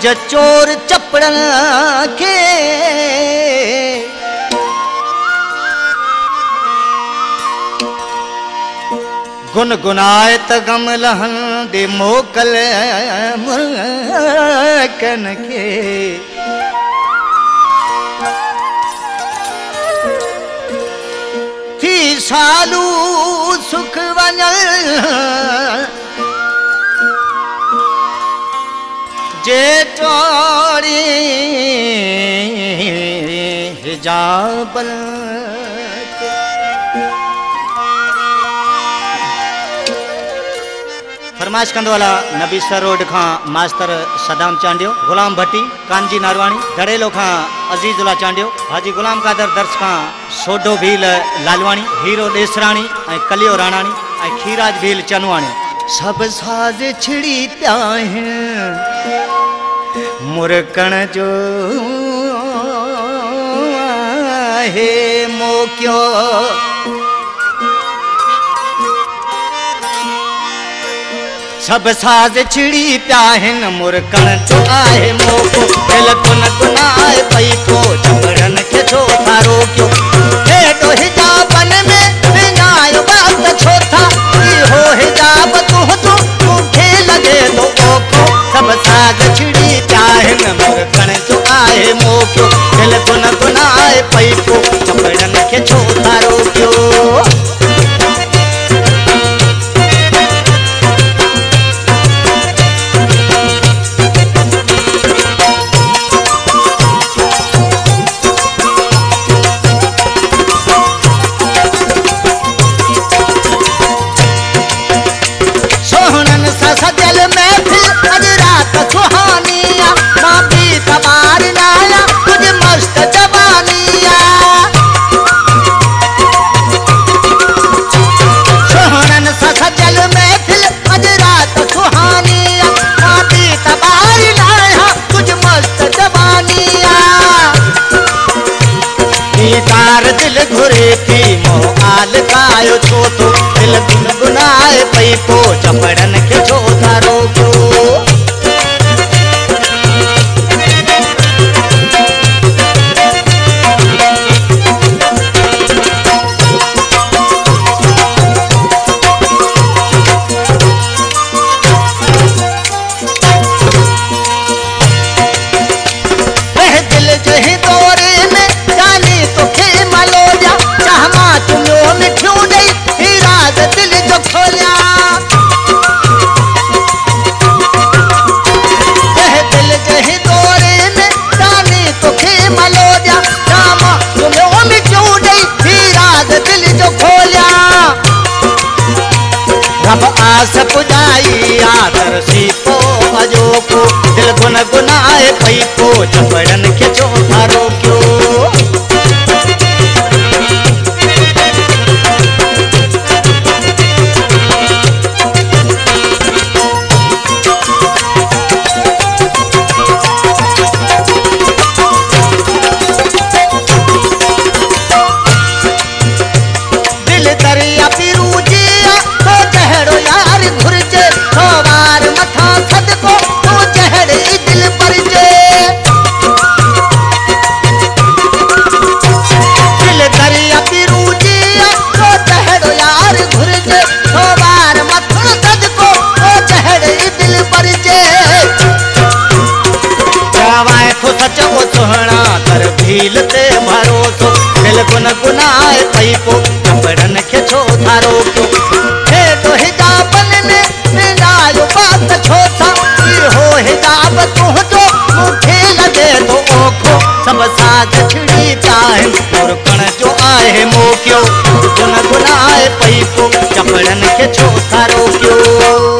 چور چپڙن کي گنگنائي ته گم لهندي موڪل کي ٿي سالو سک ٽوري فرمائش ڪندو نبي سر روڊ کان ماستر سدام چانڊيو غلام ڀٽي ڪانجي نارواڻي ڌڙيلو کان ازيزلا چانڊيو هاجي غلام ڪادر درش کان سوڊو ڀيل لالواڻي هيرو ڏيسراڻي ۽ ڪليو راڻاڻي ۽ مرڪڻ جو آهي موڪيو. سڀ ساز ڇڙي پيا آهن مرڪڻ جو آهي موقعو دل گن گنائي پئي پوءِ چپڙن کي ڇو ٿا روڪيو. هيڏو هجابن ۾ وڃايو بات ڇو ٿا اهو هجاب تون تون مون کي لڳي ٿو اوکو. سڀ ساز दिल घुरे आल कायो छो तो दिल गुनगुनाए पई पो चपड़न दर्शी को भजो को दिल गुन गुनाए पई को जपड़न के झीलते भरोसो दिल गुन गुनाए को अंबरन के छो थारो क्यों हे तो हिजाबन ने मिलाल बात छो था कि हो हिजाब तू तो मुखे लगे तो ओखो। सब साथ छिड़ी चाहे और कण जो आए मोक्यो। गुन गुनाए को चपड़न के छो थारो क्यों।